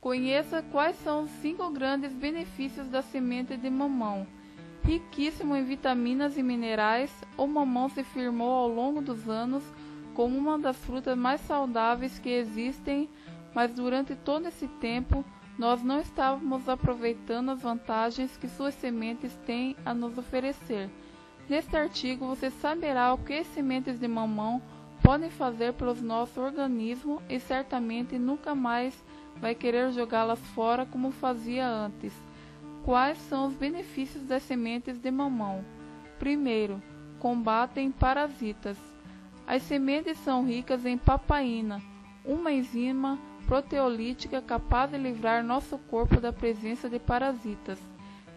Conheça quais são os cinco grandes benefícios da semente de mamão. Riquíssimo em vitaminas e minerais, o mamão se firmou ao longo dos anos como uma das frutas mais saudáveis que existem, mas durante todo esse tempo nós não estávamos aproveitando as vantagens que suas sementes têm a nos oferecer. Neste artigo você saberá o que as sementes de mamão podem fazer pelo nosso organismo e certamente nunca mais vai querer jogá-las fora como fazia antes. Quais são os benefícios das sementes de mamão? Primeiro, combatem parasitas. As sementes são ricas em papaina, uma enzima proteolítica capaz de livrar nosso corpo da presença de parasitas.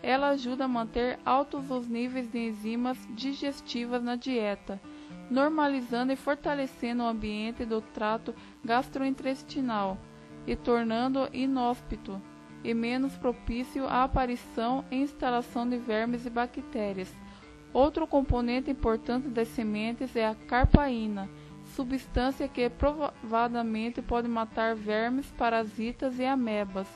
Ela ajuda a manter altos os níveis de enzimas digestivas na dieta, normalizando e fortalecendo o ambiente do trato gastrointestinal e tornando-o inóspito e menos propício à aparição e instalação de vermes e bactérias. Outro componente importante das sementes é a carpaína, substância que provadamente pode matar vermes, parasitas e amebas.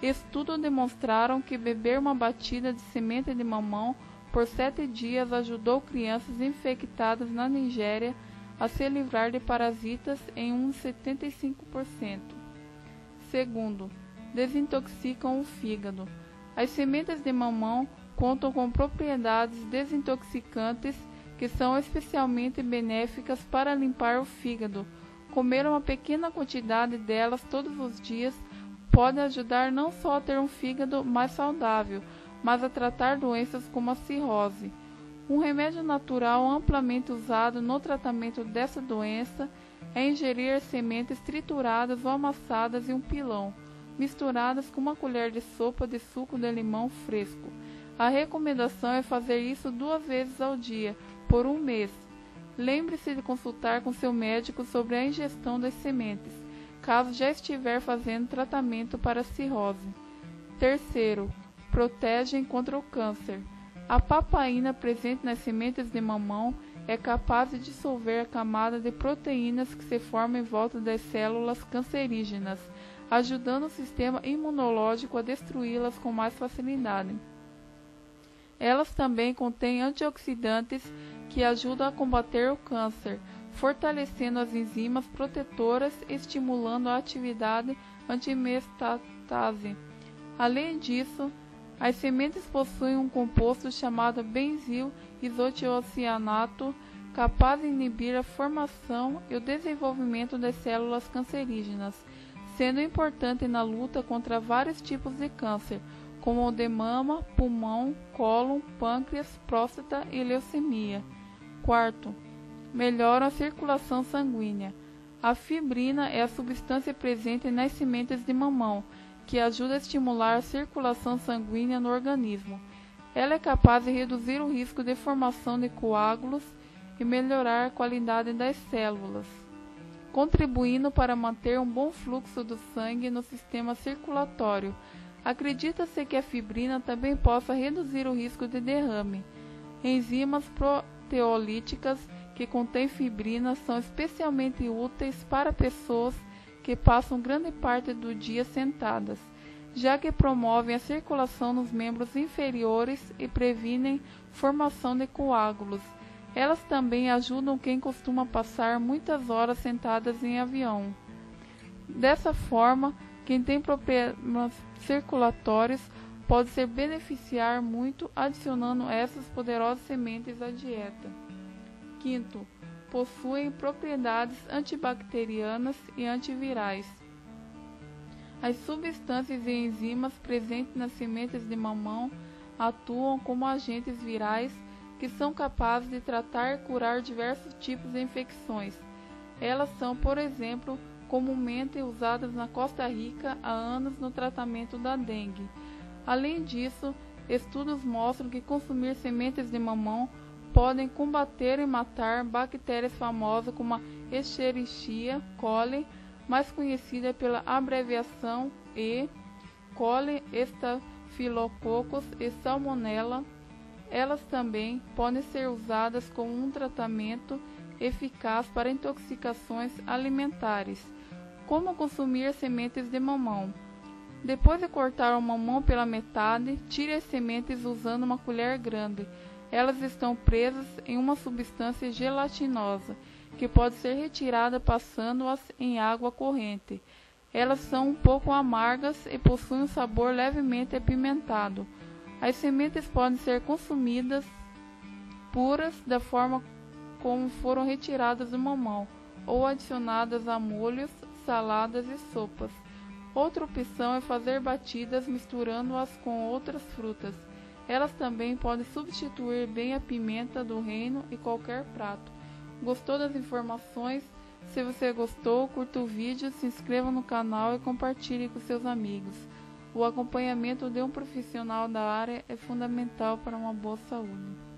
Estudos demonstraram que beber uma batida de semente de mamão por sete dias ajudou crianças infectadas na Nigéria a se livrar de parasitas em uns 75%. Segundo, desintoxicam o fígado. As sementes de mamão contam com propriedades desintoxicantes que são especialmente benéficas para limpar o fígado. Comer uma pequena quantidade delas todos os dias pode ajudar não só a ter um fígado mais saudável, mas a tratar doenças como a cirrose. Um remédio natural amplamente usado no tratamento dessa doença é ingerir sementes trituradas ou amassadas em um pilão, misturadas com uma colher de sopa de suco de limão fresco. A recomendação é fazer isso duas vezes ao dia, por um mês. Lembre-se de consultar com seu médico sobre a ingestão das sementes, caso já estiver fazendo tratamento para cirrose. Terceiro, protegem contra o câncer. A papaina presente nas sementes de mamão é capaz de dissolver a camada de proteínas que se formam em volta das células cancerígenas, ajudando o sistema imunológico a destruí-las com mais facilidade. Elas também contêm antioxidantes que ajudam a combater o câncer, fortalecendo as enzimas protetoras e estimulando a atividade antimestatase. Além disso, as sementes possuem um composto chamado benzil isotiocianato, capaz de inibir a formação e o desenvolvimento das células cancerígenas, sendo importante na luta contra vários tipos de câncer, como o de mama, pulmão, cólon, pâncreas, próstata e leucemia. Quarto, melhoram a circulação sanguínea. A fibrina é a substância presente nas sementes de mamão, que ajuda a estimular a circulação sanguínea no organismo. Ela é capaz de reduzir o risco de formação de coágulos e melhorar a qualidade das células, contribuindo para manter um bom fluxo do sangue no sistema circulatório. Acredita-se que a fibrina também possa reduzir o risco de derrame. Enzimas proteolíticas que contêm fibrina são especialmente úteis para pessoas que passam grande parte do dia sentadas, já que promovem a circulação nos membros inferiores e previnem formação de coágulos. Elas também ajudam quem costuma passar muitas horas sentadas em avião. Dessa forma, quem tem problemas circulatórios pode se beneficiar muito adicionando essas poderosas sementes à dieta. Quinto, possuem propriedades antibacterianas e antivirais. As substâncias e enzimas presentes nas sementes de mamão atuam como agentes virais que são capazes de tratar e curar diversos tipos de infecções. Elas são, por exemplo, comumente usadas na Costa Rica há anos no tratamento da dengue. Além disso, estudos mostram que consumir sementes de mamão podem combater e matar bactérias famosas como a Escherichia coli, mais conhecida pela abreviação E. coli, Staphylococcus e Salmonella. Elas também podem ser usadas como um tratamento eficaz para intoxicações alimentares. Como consumir sementes de mamão? Depois de cortar o mamão pela metade, tire as sementes usando uma colher grande. Elas estão presas em uma substância gelatinosa que pode ser retirada passando-as em água corrente. Elas são um pouco amargas e possuem um sabor levemente apimentado. As sementes podem ser consumidas puras da forma como foram retiradas do mamão ou adicionadas a molhos, saladas e sopas. Outra opção é fazer batidas misturando-as com outras frutas. Elas também podem substituir bem a pimenta do reino e qualquer prato. Gostou das informações? Se você gostou, curta o vídeo, se inscreva no canal e compartilhe com seus amigos. O acompanhamento de um profissional da área é fundamental para uma boa saúde.